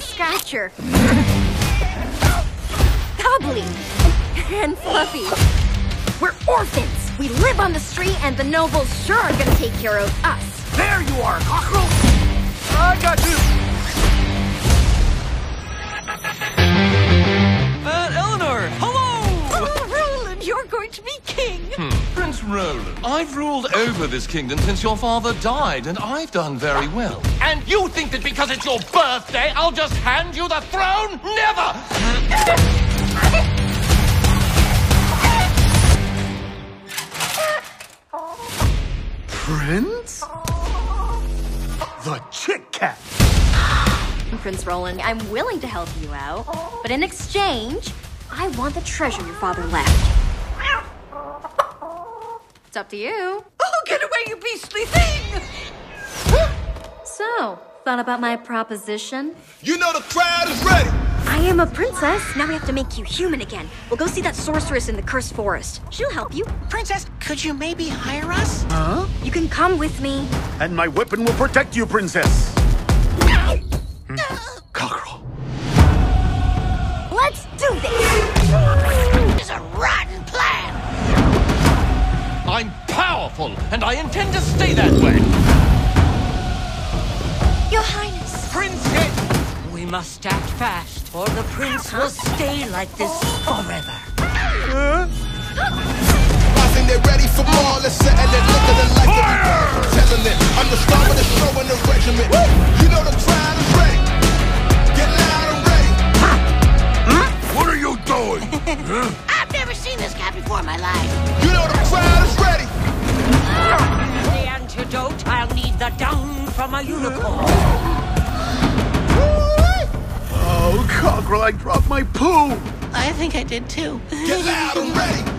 capture. Cobbly and Fluffy. We're orphans. We live on the street, and the nobles sure are gonna take care of us. There you are, Cockerel! Going to be king. Hmm. Prince Roland, I've ruled over this kingdom since your father died, and I've done very well. And you think that because it's your birthday, I'll just hand you the throne? Never! Prince? The Chick Cat! Prince Roland, I'm willing to help you out, but in exchange, I want the treasure your father left. It's up to you. Oh, get away, you beastly thing! So, thought about my proposition? You know the crowd is ready. I am a princess. Now we have to make you human again. We'll go see that sorceress in the cursed forest. She'll help you. Princess, could you maybe hire us? Huh? You can come with me. And my weapon will protect you, Princess! Hmm. Cockerel. Let's do this. It's a rotten plan! I'm powerful, and I intend to stay that way. Your Highness. Princess! We must act fast, or the prince will stay like this forever. I think they're ready for more. Let's settle it. Look at it like it. Telling it. I'm the star of the show and the regiment. You know the crowd is ready. Get loud and ready. What are you doing? I've never seen this cat before in my life. Antidote, I'll need the dung from a unicorn. Oh, Cockerel, I dropped my poo! I think I did too. Get loud and ready.